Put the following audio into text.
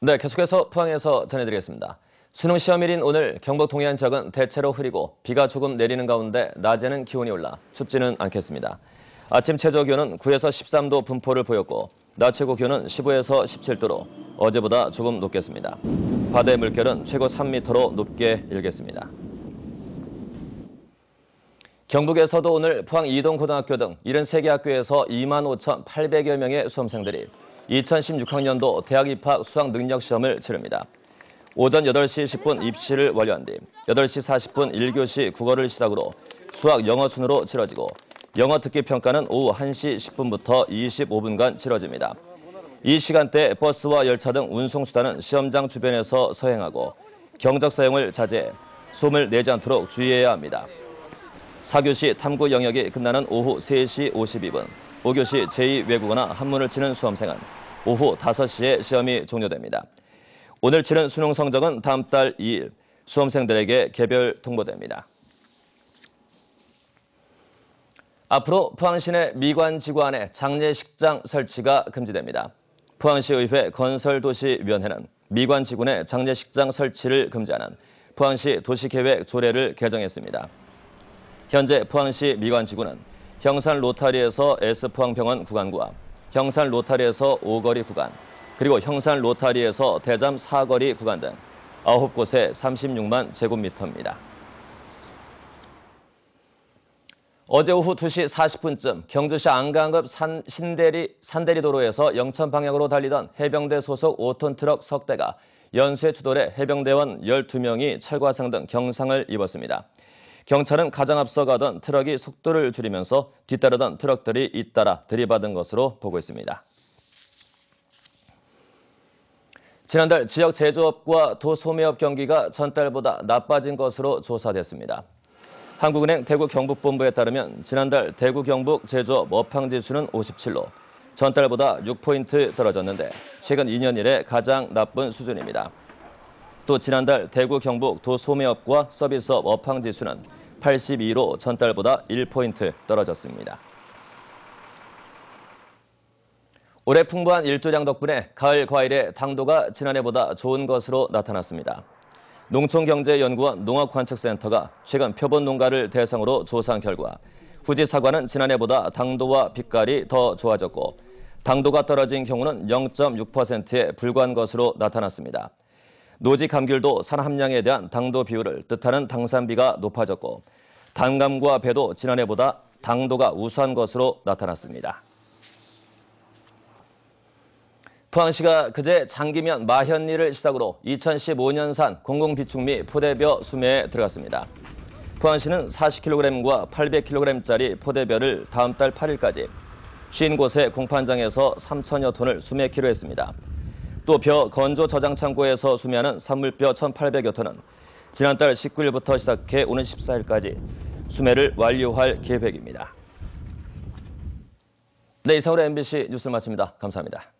네, 계속해서 포항에서 전해드리겠습니다. 수능 시험일인 오늘 경북 동해안 지역은 대체로 흐리고 비가 조금 내리는 가운데 낮에는 기온이 올라 춥지는 않겠습니다. 아침 최저 기온은 9에서 13도 분포를 보였고 낮 최고 기온은 15에서 17도로 어제보다 조금 높겠습니다. 바다의 물결은 최고 3m로 높게 일겠습니다. 경북에서도 오늘 포항 이동고등학교 등 73개 학교에서 2만 5,800여 명의 수험생들이 2016학년도 대학 입학 수학 능력 시험을 치릅니다. 오전 8시 10분 입시를 완료한 뒤 8시 40분 1교시 국어를 시작으로 수학 영어 순으로 치러지고 영어 듣기 평가는 오후 1시 10분부터 25분간 치러집니다. 이 시간대 버스와 열차 등 운송수단은 시험장 주변에서 서행하고 경적 사용을 자제해 소음을 내지 않도록 주의해야 합니다. 4교시 탐구 영역이 끝나는 오후 3시 52분, 5교시 제2외국어나 한문을 치는 수험생은 오후 5시에 시험이 종료됩니다. 오늘 치른 수능 성적은 다음 달 2일 수험생들에게 개별 통보됩니다. 앞으로 포항시내 미관지구 안에 장례식장 설치가 금지됩니다. 포항시의회 건설도시위원회는 미관지구 내 장례식장 설치를 금지하는 포항시 도시계획 조례를 개정했습니다. 현재 포항시 미관지구는 형산 로타리에서 S포항병원 구간과 형산 로타리에서 오거리 구간, 그리고 형산 로타리에서 대잠 사거리 구간 등 9곳에 36만 제곱미터입니다. 어제 오후 2시 40분쯤 경주시 안강읍 산, 신대리, 산대리 도로에서 영천 방향으로 달리던 해병대 소속 5톤 트럭 석 대가 연쇄 추돌해 해병대원 12명이 찰과상 등 경상을 입었습니다. 경찰은 가장 앞서 가던 트럭이 속도를 줄이면서 뒤따르던 트럭들이 잇따라 들이받은 것으로 보고 있습니다. 지난달 지역 제조업과 도소매업 경기가 전달보다 나빠진 것으로 조사됐습니다. 한국은행 대구 경북본부에 따르면 지난달 대구 경북 제조업 업황 지수는 57로 전달보다 6포인트 떨어졌는데 최근 2년 이래 가장 나쁜 수준입니다. 또 지난달 대구 경북 도소매업과 서비스업 업황 지수는 82로 전달보다 1포인트 떨어졌습니다. 올해 풍부한 일조량 덕분에 가을 과일의 당도가 지난해보다 좋은 것으로 나타났습니다. 농촌경제연구원 농업관측센터가 최근 표본 농가를 대상으로 조사한 결과 후지 사과는 지난해보다 당도와 빛깔이 더 좋아졌고 당도가 떨어진 경우는 0.6%에 불과한 것으로 나타났습니다. 노지 감귤도 산 함량에 대한 당도 비율을 뜻하는 당산비가 높아졌고 단감과 배도 지난해보다 당도가 우수한 것으로 나타났습니다. 포항시가 그제 장기면 마현리를 시작으로 2015년산 공공비축 미 포대벼 수매에 들어갔습니다. 포항시는 40kg과 800kg짜리 포대벼를 다음 달 8일까지 50곳의 공판장에서 3천여 톤을 수매키로 했습니다. 또 벼 건조 저장 창고에서 수매하는 산물벼 1,800여 톤은 지난달 19일부터 시작해 오는 14일까지 수매를 완료할 계획입니다. 네, 이상으로 MBC 뉴스를 마칩니다. 감사합니다.